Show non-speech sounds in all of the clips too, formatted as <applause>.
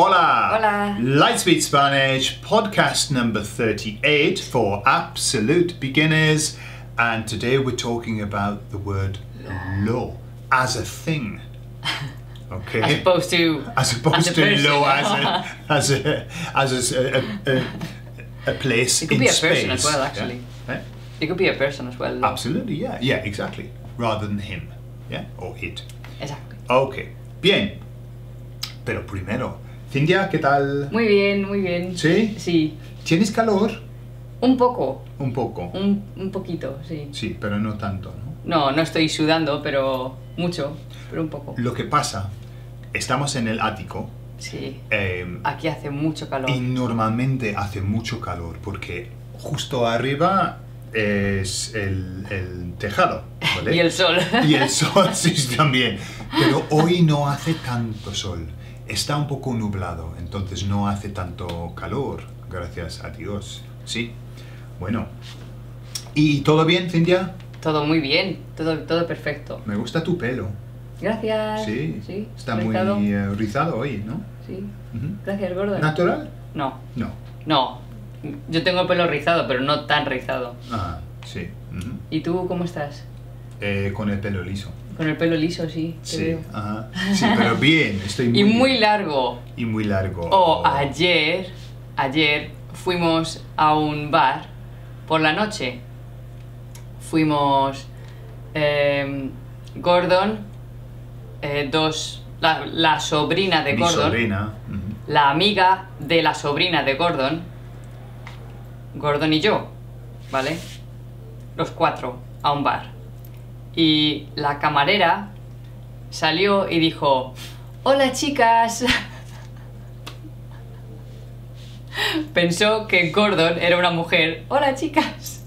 Hola! Hola. Lightspeed Spanish, podcast number 38 for absolute beginners. And today we're talking about the word lo as a thing. <laughs> Okay? As opposed to as opposed as a to lo as a, <laughs> as a, as a, a, a, a place It could in be a space. person as well, Yeah. actually. Eh? It could be a person as well. lo. Absolutely, yeah. Yeah, exactly. Rather than him. Yeah? Or it. Exactly. Ok, bien. Pero primero, Cintia, ¿qué tal? Muy bien, muy bien. ¿Sí? Sí. ¿Tienes calor? Un poco. Un poco. Un, un poquito, sí. Sí, pero no tanto, ¿no? No, no estoy sudando, pero mucho. Pero un poco. Lo que pasa, estamos en el ático Sí. eh, Aquí hace mucho calor. y normalmente hace mucho calor porque justo arriba es el, el tejado, ¿vale? <laughs> Y el sol. Y el sol sí también. Pero hoy no hace tanto sol. Está un poco nublado, entonces no hace tanto calor, gracias a Dios. Sí. Bueno. ¿Y todo bien, Cintia? Todo muy bien. Todo, todo perfecto. Me gusta tu pelo. Gracias. Sí. Sí. Está rizado. muy eh, rizado hoy, ¿no? Sí. Ujú. Gracias, Gordon. ¿Natural? No. No. No. Yo tengo el pelo rizado, pero no tan rizado. Ah, sí. Ujú. ¿Y tú cómo estás? Eh, con el pelo liso. Con el pelo liso, sí. Sí. veo. Ajá. Sí, pero <laughs> bien. Estoy muy Y muy largo. Y muy largo. O ayer, ayer fuimos a un bar por la noche. Fuimos em, Gordon, eh, dos, la, la sobrina de Mi Gordon, sobrina. la amiga de la sobrina de Gordon, Gordon y yo, ¿vale? Los cuatro a un bar. Y la camarera salió y dijo, hola chicas. <laughs> Pensó que Gordon era una mujer. Hola chicas.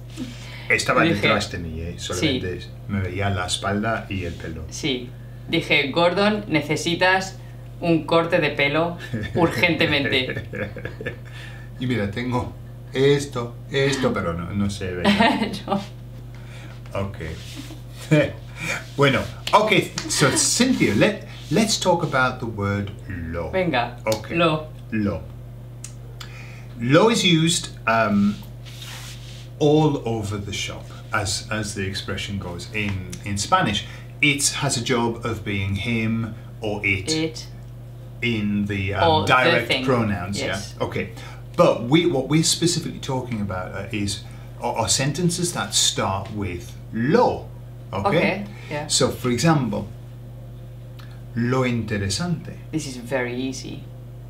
Estaba Dije- detrás de mí, ¿eh? solamente me veía la espalda y el pelo. Sí. Dije, Gordon, necesitas un corte de pelo urgentemente. <laughs> y mira, tengo esto, esto, pero no, no se ve. <laughs> No. Ok. <laughs> bueno, ok, so Cynthia, let, let's talk about the word lo. Venga. Okay. Lo. Lo. Lo is used um, all over the shop, as as the expression goes in in Spanish. It has a job of being him or it, It. in the um, direct thing, pronouns. yes. Yeah. Okay. But we what we're specifically talking about uh, is are, are sentences that start with lo. Okay. Okay, yeah. So, for example, lo interesante. This is very easy.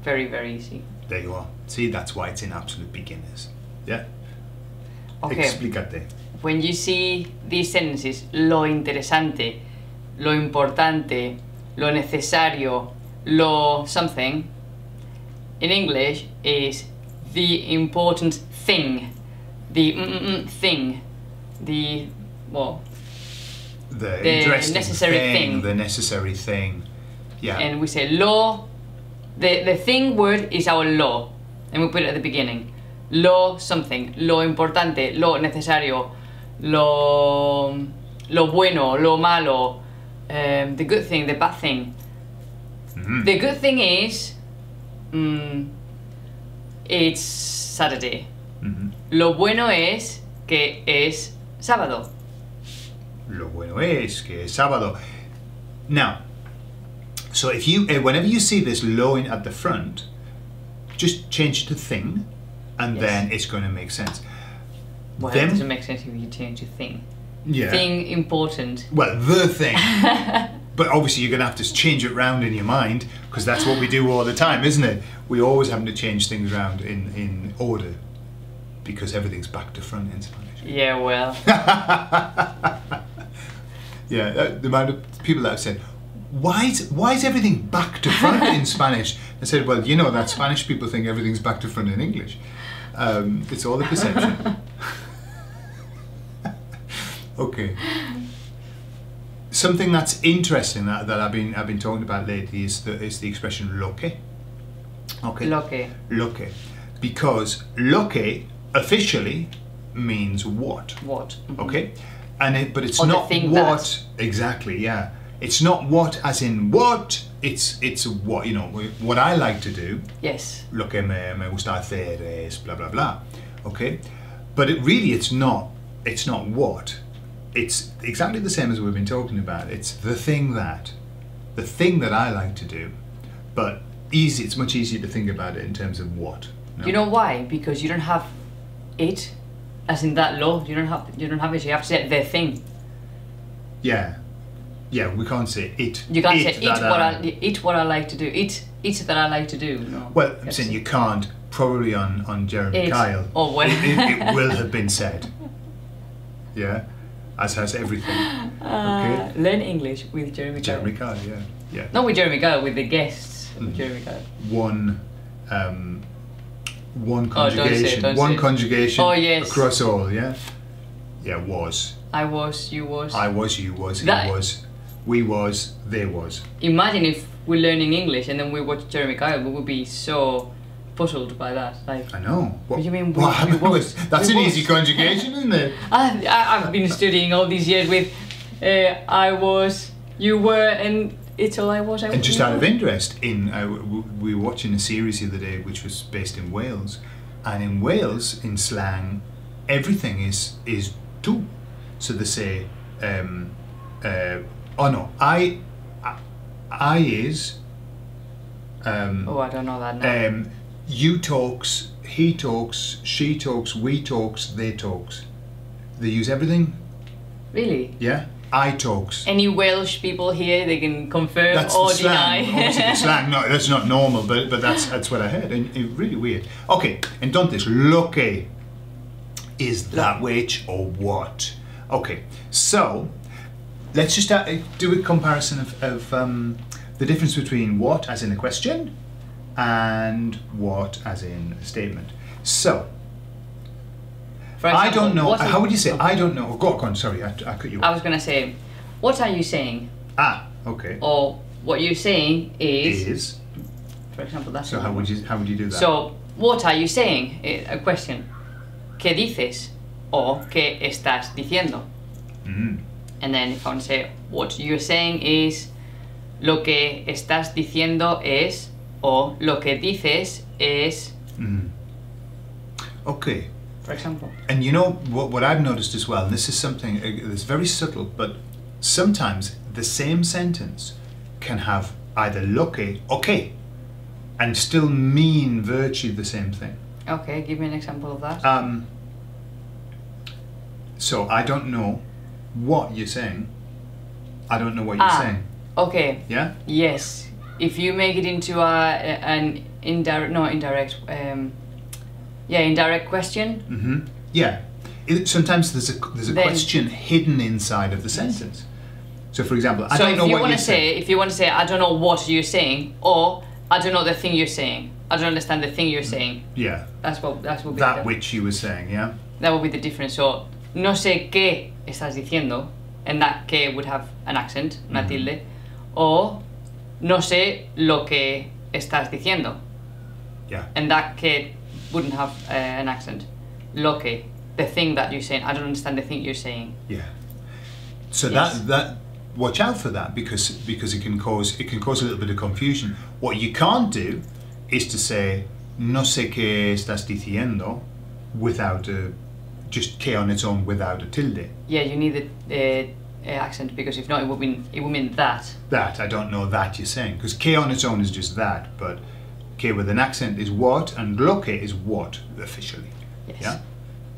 Very, very easy. There you are. See, that's why it's in absolute beginners. Yeah. Okay. Explícate. When you see these sentences, lo interesante, lo importante, lo necesario, lo something, in English is the important thing, the mm-mm-mm thing, the, well, The, The necessary thing, thing. The necessary thing. Yeah. and we say lo, the, the thing word is our lo, and we put it at the beginning. Lo something, lo importante, lo necesario, lo, lo bueno, lo malo, um, the good thing, the bad thing. Mhm. The good thing is, mm, it's Saturday. Mhm. Lo bueno es que es sábado. Lo bueno es que es sábado. Now, so if you, uh, whenever you see this lo in at the front, just change to thing, and Yes. then it's going to make sense. Well, Them- it doesn't make sense if you change to thing. Yeah. Thing important. Well, the thing. <laughs> but obviously, you're going to have to change it round in your mind because that's what we do all the time, isn't it? We always having to change things around in, in order because everything's back to front in Spanish. Yeah, well. <laughs> Yeah, uh, the amount of people that have said, why is, why is everything back to front in <laughs> Spanish? I said, well, you know that Spanish people think everything's back to front in English. Um, it's all the perception. <laughs> okay. Something that's interesting that, that I've been I've been talking about lately is the is the expression lo que. Okay. Lo que. Lo que. Because lo que officially means what. What? Mhm. Okay, and it, but it's Or not what that. exactly. Yeah, it's not what as in what, it's it's what you know what I like to do. Yes. Lo que me, me gusta hacer es blah blah blah. Okay, but it really it's not it's not what. It's exactly the same as we've been talking about. It's the thing that, the thing that I like to do, but easy. It's much easier to think about it in terms of what. no? You know why? Because you don't have it, as in that law. You don't have you don't have it. You have to say the thing. Yeah, yeah. We can't say it. You can't it say it. what I- I eat what I like to do. Eat eat that I like to do. No. Well, I'm saying you can't. Probably on on Jeremy It. Kyle. Or well. it, it, it <laughs> will have been said. Yeah, as has everything. Uh, okay. Learn English with Jeremy. Kyle. Jeremy Kyle. Yeah, yeah. Not with Jeremy Kyle, with the guests. Mm. Jeremy Kyle. One. Um, one Oh, don't say conjugation. don't one conjugation. Oh, yes. Across all. Yeah. Yeah. Was. I was, you was. I was. You was. He That- was. We was. They was. Imagine if we're learning English and then we watch Jeremy Kyle, we would be so puzzled by that. Like, I know. What, do you mean what we- we was-? <laughs> That's We an was. easy conjugation, isn't it? <laughs> I, I, I've been studying all these years with uh, I was, you were, and it's all I was. I And just you out of interest, in uh, w- we were watching a series the other day which was based in Wales, and in Wales, in slang, everything is is tu. So they say, um, uh, oh no, I, I, I is. Um, Oh, I don't know that now. um, you talks, he talks, she talks, we talks, they talks. They use everything. really? Yeah, I talks. Any Welsh people here, they can confirm That's or slang. deny. <laughs> The slang. No, that's not normal, but but that's that's what I heard, and it, really weird. Okay, entonces lo que is that which or what? Okay, so let's just uh, do a comparison of, of um, the difference between what as in a question and what as in a statement. So For I don't know. How would you say? okay. I don't know. Go on. Sorry, I, I cut you. I was gonna say, what are you saying? Ah, okay. Or what you're saying is, Is for example, that's so. How would you how would you do that? So, what are you saying? Eh, A question. ¿Qué dices? Or ¿qué estás diciendo? Mm. And then if I want to say what you're saying is lo que estás diciendo es o lo que dices es, Mm. Okay. For example. And you know what, what I've noticed as well, and this is something uh, that's very subtle, but sometimes the same sentence can have either que, okay, and still mean virtually the same thing. Okay, give me an example of that. Um, so I don't know what you're saying. I don't know what you're Ah. saying. Okay, Yeah? yes. If you make it into a, an indirect, no indirect, um, yeah, indirect question, Mm-hmm. Yeah. It, sometimes there's a there's a Then- question hidden inside of the sentence. So, for example, I so don't know you what want you're to saying. say, if you want to say, I don't know what you're saying, or I don't know the thing you're saying, I don't understand the thing you're saying. Yeah, That's what that's what be that the, which you were saying. Yeah. that would be the difference. So no sé qué estás diciendo, and that que would have an accent, una Mhm. tilde, o no sé lo que estás diciendo, Yeah. and that que wouldn't have uh, an accent. Lo que, the thing that you're saying, I don't understand the thing you're saying. Yeah. So Yes. that that watch out for that because because it can cause it can cause a little bit of confusion. What you can't do is to say no sé qué estás diciendo without a just que on its own without a tilde. Yeah, you need the uh, accent because if not, it would mean it would mean that. That I don't know that you're saying because que on its own is just that, but que with an accent is what and lo que is what officially. Yes. Yeah.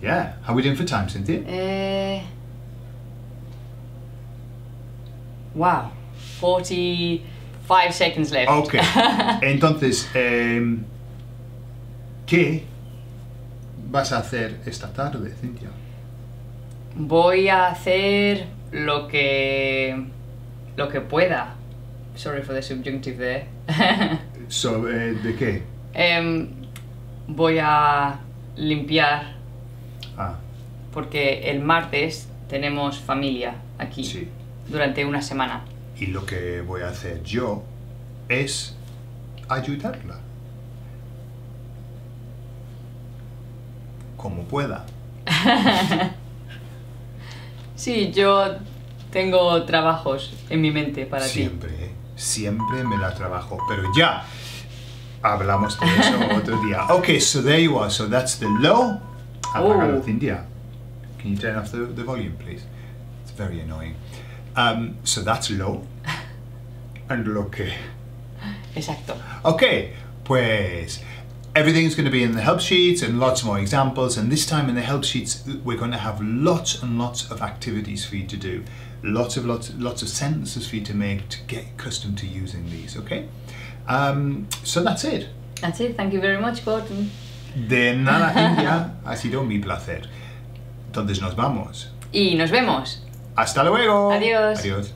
Yeah. How are we doing for time, Cynthia? Uh, wow, forty-five seconds left. Ok. <laughs> Entonces, em, ¿qué vas a hacer esta tarde, Cynthia? Voy a hacer lo que lo que pueda. Sorry for the subjunctive there. <laughs> So, eh, ¿De qué? Em, voy a limpiar Ah, porque el martes tenemos familia aquí sí. durante una semana. Y lo que voy a hacer yo es ayudarla. Como pueda. <laughs> Sí, yo tengo trabajos en mi mente para ti. Siempre, ¿eh? Siempre me da trabajo, pero ya hablamos de eso <laughs> otro día. Okay, so there you are. So that's the lo. Apagado, Oh. Cintia. Can you turn off the, the volume, please? It's very annoying. Um, so that's lo. And lo que. Exacto. Okay, pues everything's going to be in the help sheets and lots more examples. And this time in the help sheets, we're going to have lots and lots of activities for you to do. Lots of lots, lots of sentences for you to make to get accustomed to using these. Okay, um, so that's it. That's it. Thank you very much, Gordon. De nada, <laughs> Cintia, ha sido mi placer. Entonces nos vamos. Y nos vemos. Hasta luego. Adiós. Adiós.